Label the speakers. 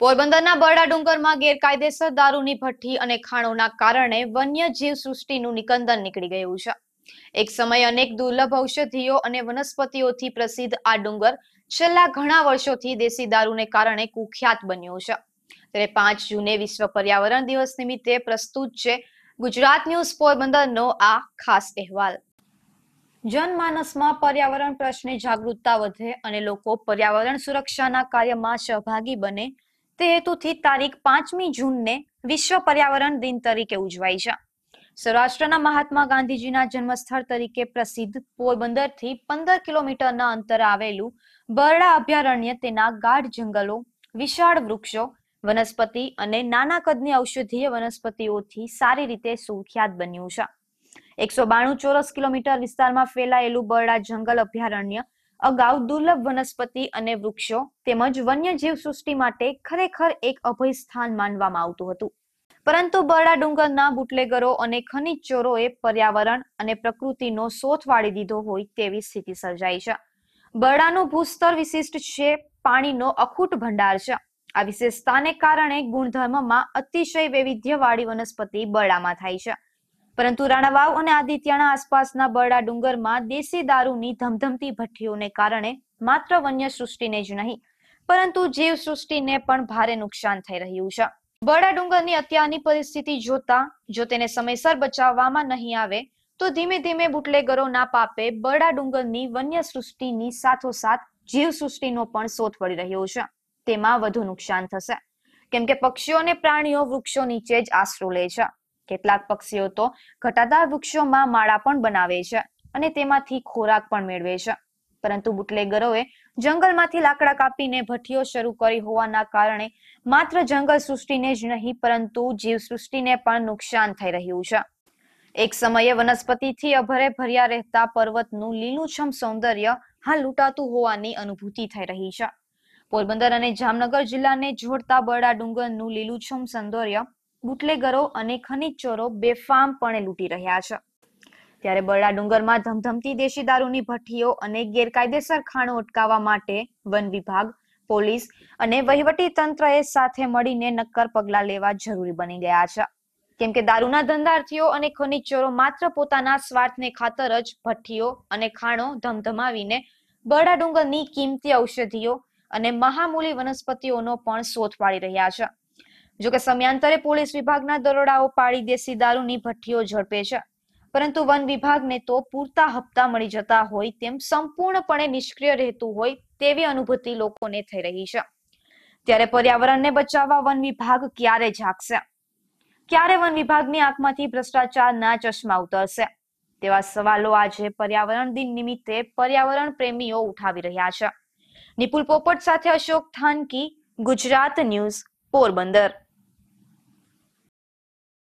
Speaker 1: પોરબંદરના બરડા ડુંગરમાં ગેરકાયદેસર દારૂની ભઠ્ઠી અને ખાણોના કારણે વન્ય જીવ સૃષ્ટિનું નિકંદન નીકળી ગયું છે. એક સમયે અનેક દુર્લભ ઔષધિઓ અને વનસ્પતિઓથી પ્રસિદ્ધ આ ડુંગર છેલ્લા ઘણા વર્ષોથી દેશી દારૂને કારણે કુખ્યાત બન્યો છે. ત્યારે પાંચ જૂને વિશ્વ પર્યાવરણ દિવસ નિમિત્તે પ્રસ્તુત છે ગુજરાત ન્યૂઝ પોરબંદરનો આ ખાસ અહેવાલ. જનમાનસમાં પર્યાવરણ પ્રશ્ને જાગૃતતા વધે અને લોકો પર્યાવરણ સુરક્ષાના કાર્યમાં સહભાગી બને તે હેતુથી તારીખ પાંચમી જૂનને વિશ્વ પર્યાવરણ દિન તરીકે ઉજવાય છે. સૌરાષ્ટ્રના મહાત્મા ગાંધીજીના જન્મસ્થળ તરીકે પ્રસિદ્ધ પોરબંદરથી પંદર કિલોમીટરના અંતરે આવેલું બરડા અભયારણ્ય તેના ગાઢ જંગલો, વિશાળ વૃક્ષો, વનસ્પતિ અને નાના કદની ઔષધીય વનસ્પતિઓથી સારી રીતે સુખ્યાત બન્યું છે. એકસો બાણું ચોરસ કિલોમીટર વિસ્તારમાં ફેલાયેલું બરડા જંગલ અભયારણ્ય અગાઉ દુર્લભ વનસ્પતિ અને વૃક્ષો તેમજ વન્યજીવ સૃષ્ટિ માટે ખરેખર એક અભય સ્થાન માનવામાં આવતું હતું. પરંતુ બરડા ડુંગરના બુટલેગરો અને ખનિજ ચોરોએ પર્યાવરણ અને પ્રકૃતિનો સોથ વાળી દીધો હોય તેવી સ્થિતિ સર્જાઈ છે. બરડાનું ભૂસ્તર વિશિષ્ટ છે, પાણીનો અખૂટ ભંડાર છે. આ વિશેષતાને કારણે ગુણધર્મમાં અતિશય વૈવિધ્યવાળી વનસ્પતિ બરડામાં થાય છે. પરંતુ રાણાવાવ અને આદિત્યના આસપાસના બરડા ડુંગરમાં દેશી દારૂની ધમધમતી ભઠ્ઠીઓને કારણે માત્ર વન્ય સૃષ્ટિને જ નહીં, પરંતુ જીવ સૃષ્ટિને પણ ભારે નુકસાન થઈ રહ્યું છે. બરડા ડુંગરની અત્યારની પરિસ્થિતિ જોતા, જો તેને સમયસર બચાવવામાં નહીં આવે, તો ધીમે ધીમે બુટલેગરોના પાપે બરડા ડુંગરની વન્ય સૃષ્ટિની સાથોસાથ જીવ સૃષ્ટિનો પણ શોધ પડી રહ્યો છે. તેમાં વધુ નુકસાન થશે, કેમ કે પક્ષીઓ અને પ્રાણીઓ વૃક્ષો નીચે જ આશરો લે છે. કેટલાક પક્ષીઓ તો ઘટાદાર વૃક્ષોમાં માળા પણ બનાવે છે અને તેમાંથી ખોરાક પણ મેળવે છે. પરંતુ બુટલેગરોએ જંગલમાંથી લાકડા કાપીને ભઠ્ઠીઓ શરૂ કરી હોવાના કારણે માત્ર જંગલ સૃષ્ટિને જ નહીં, પરંતુ જીવ સૃષ્ટિને પણ નુકસાન થઈ રહ્યું છે. એક સમયે વનસ્પતિથી અભરે ભર્યા રહેતા પર્વતનું લીલુંછમ સૌંદર્ય હાલ લૂંટાતું હોવાની અનુભૂતિ થઈ રહી છે. પોરબંદર અને જામનગર જિલ્લાને જોડતા બરડા ડુંગરનું લીલુંછમ સૌંદર્ય બુટલેગરો અને ખનીજ ચોરો બેફામપણે લૂંટી રહ્યા છે. ત્યારે બરડા ડુંગરમાં ધમધમતી દેશી દારૂની ભઠ્ઠીઓ અને ગેરકાયદેસર ખાણો અટકાવવા માટે વન વિભાગ, પોલીસ અને વહીવટી તંત્રએ સાથે મળીને નક્કર પગલા લેવા જરૂરી બની ગયા છે. કેમ કે દારૂના ધંધાર્થીઓ અને ખનીજ ચોરો માત્ર પોતાના સ્વાર્થને ખાતર જ ભઠ્ઠીઓ અને ખાણો ધમધમાવીને બરડા ડુંગરની કિંમતી ઔષધિઓ અને મહામૂલી વનસ્પતિઓનો પણ શોધ પાડી રહ્યા છે. જોકે સમયાંતરે પોલીસ વિભાગના દરોડાઓ પાડી દેશી દારૂની ભઠ્ઠીઓ ઝડપે છે. પરંતુ વન વિભાગને તો પૂરતા હપ્તા મળી જતા હોય તેમ સંપૂર્ણપણે નિષ્ક્રિય રહેતું હોય તેવી અનુભૂતિ લોકોને થઈ રહી છે. ત્યારે પર્યાવરણને બચાવવા વન વિભાગ ક્યારે જાગશે? ક્યારે વન વિભાગની આંખમાંથી ભ્રષ્ટાચારના ચશ્મા ઉતરશે? તેવા સવાલો આજે પર્યાવરણ દિન નિમિત્તે પર્યાવરણ પ્રેમીઓ ઉઠાવી રહ્યા છે. નિપુલ પોપટ સાથે અશોક થાનકી, ગુજરાત ન્યૂઝ, પોરબંદર.